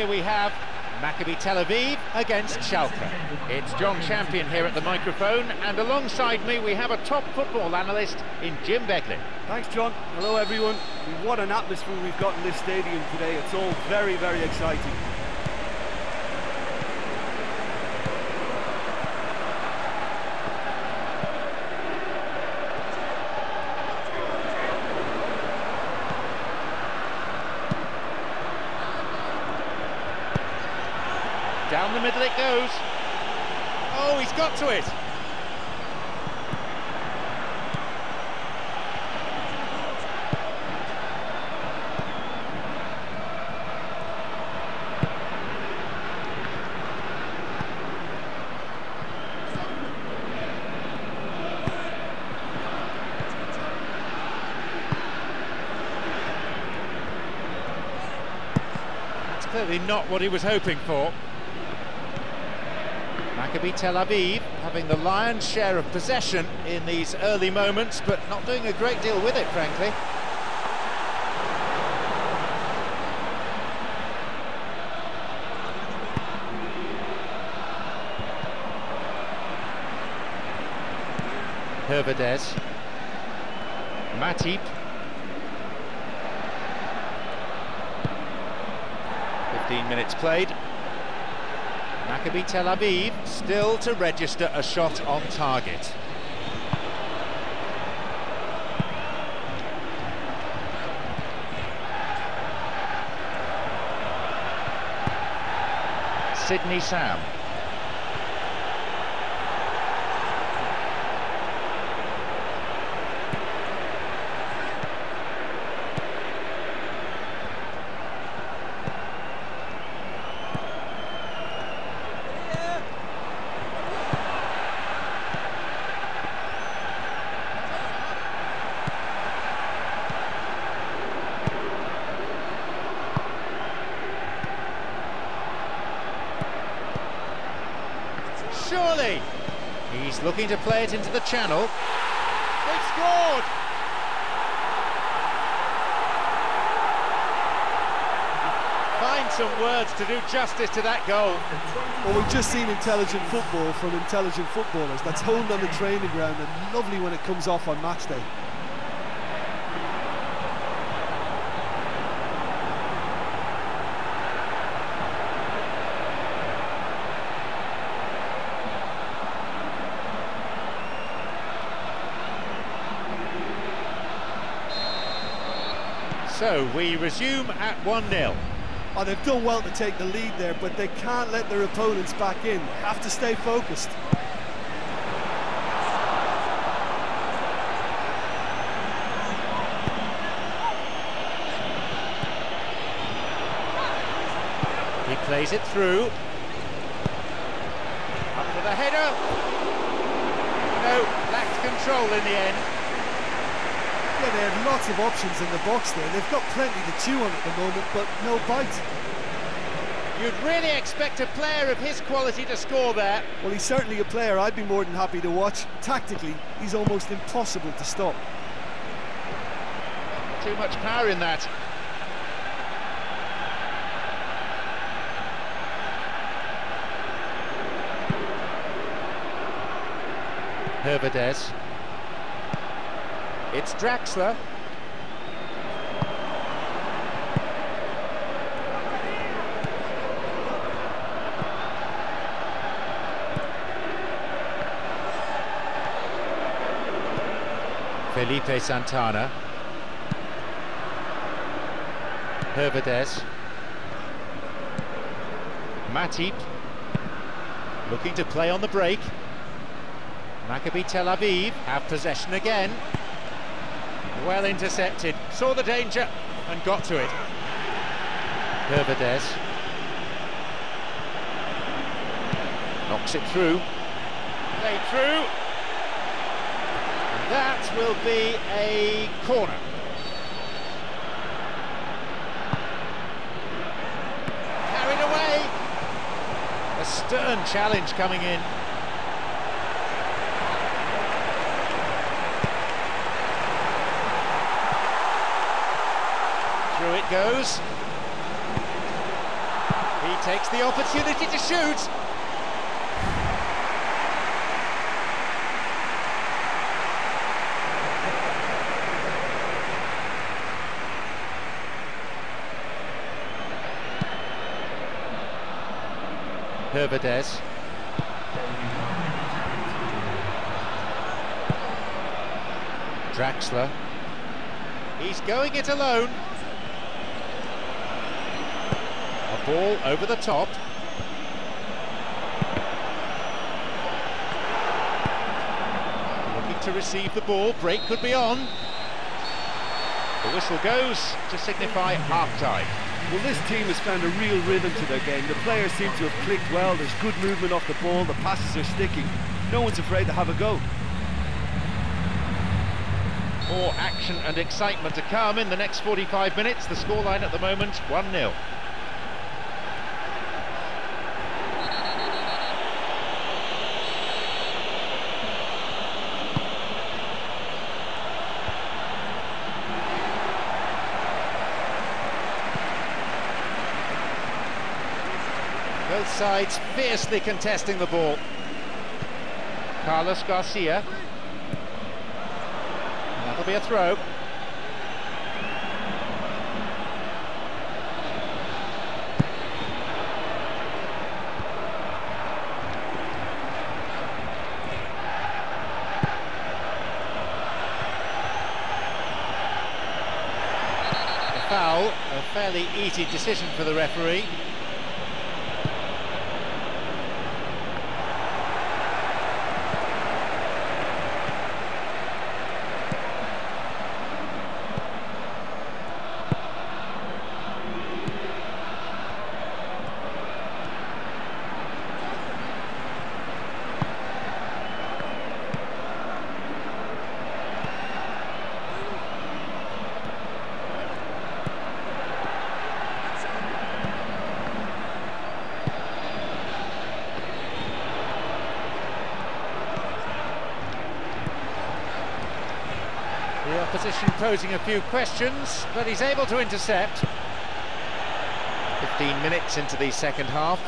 here we have Maccabi Tel Aviv against Schalke. It's John Champion here at the microphone, and alongside me we have a top football analyst in Jim Beglin. Thanks, John. Hello, everyone. What an atmosphere we've got in this stadium today. It's all very, very exciting. Down the middle it goes. Oh, he's got to it. That's clearly not what he was hoping for. Maccabi Tel Aviv having the lion's share of possession in these early moments, but not doing a great deal with it, frankly. Höwedes. Matip. 15 minutes played. Maccabi Tel Aviv still to register a shot on target. Sidney Sam. Surely! Looking to play it into the channel. They've scored! Find some words to do justice to that goal. Well, we've just seen intelligent football from intelligent footballers. That's honed on the training ground and lovely when it comes off on match day. So we resume at 1-0. Oh, they've done well to take the lead there, but they can't let their opponents back in. They have to stay focused. He plays it through. Up for the header. No, lacked control in the end. Yeah, they have lots of options in the box there. They've got plenty to chew on at the moment, but no bite. You'd really expect a player of his quality to score there. Well, he's certainly a player I'd be more than happy to watch. Tactically, he's almost impossible to stop. Too much power in that. Höwedes. It's Draxler. Felipe Santana. Höwedes. Matip. Looking to play on the break. Maccabi Tel Aviv have possession again. Well intercepted. Saw the danger and got to it. Höwedes. Knocks it through. Played through. And That will be a corner. Carried away. A stern challenge coming in. Through it goes. He takes the opportunity to shoot. Höwedes. Draxler. He's going it alone. A ball over the top. Looking to receive the ball. Break could be on. The whistle goes to signify half-time. Well, this team has found a real rhythm to their game. The players seem to have clicked well. There's good movement off the ball. The passes are sticking. No one's afraid to have a go. More action and excitement to come in the next 45 minutes. The scoreline at the moment, 1-0. Both sides fiercely contesting the ball. Carlos Garcia. That'll be a throw. Foul, a fairly easy decision for the referee. The opposition posing a few questions, but he's able to intercept. 15 minutes into the second half.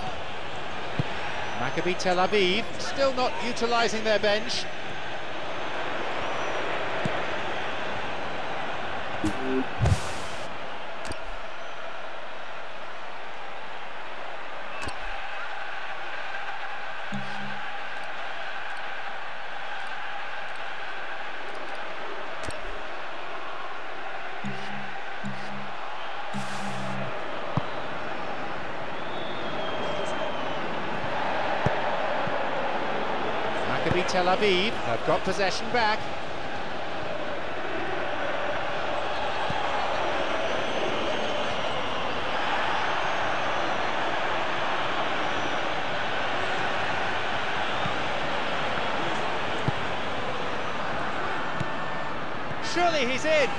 Maccabi Tel Aviv still not utilising their bench. Maccabi Tel Aviv have got possession back. Surely he's in.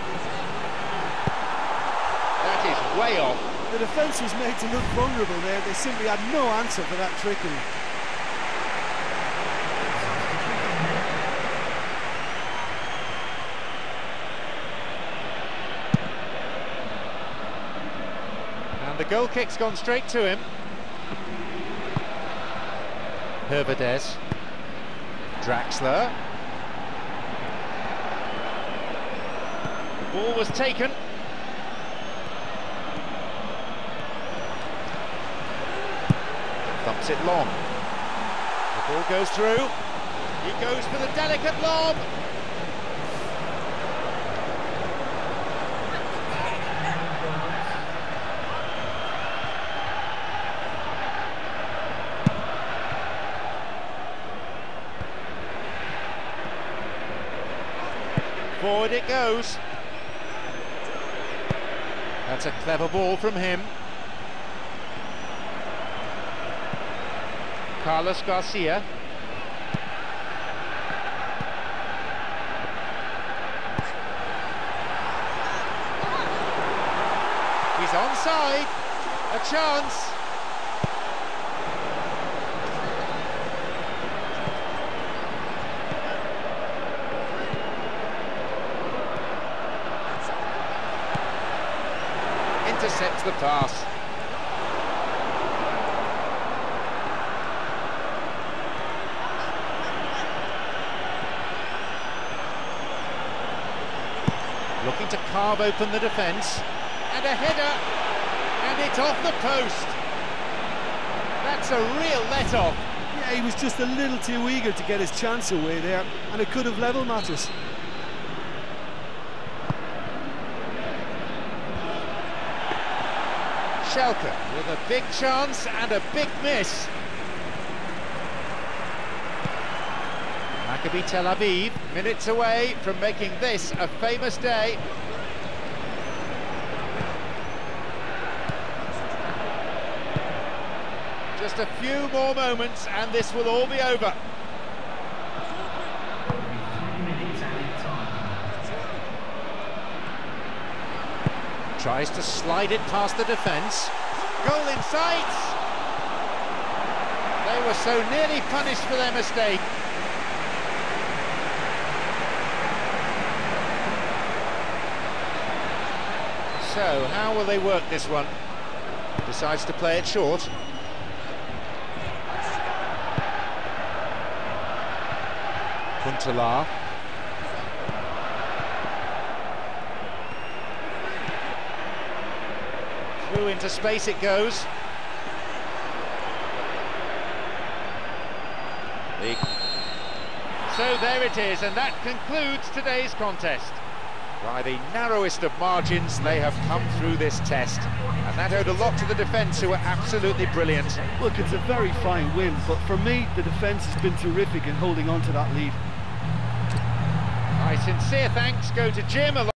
That is way off. The defence was made to look vulnerable there. They simply had no answer for that trickery. Goal kick's gone straight to him. Höwedes. Draxler. The ball was taken. Thumps it long. The ball goes through. He goes for the delicate lob. Forward it goes. That's a clever ball from him. Carlos Garcia. He's onside. A chance. intercepts the pass. Looking to carve open the defence. And a header. And it's off the post. That's a real let-off. Yeah, he was just a little too eager to get his chance away there, and it could have levelled matters. Schalke with a big chance and a big miss. Maccabi Tel Aviv, minutes away from making this a famous day. Just a few more moments and this will all be over. Tries to slide it past the defence. Goal in sight! They were so nearly punished for their mistake. So, how will they work this one? Decides to play it short. Huntelaar. Through into space it goes. The... So there it is, and that concludes today's contest. By the narrowest of margins, they have come through this test. And that owed a lot to the defence, who were absolutely brilliant. Look, it's a very fine win, but for me, the defence has been terrific in holding on to that lead. My sincere thanks go to Jim.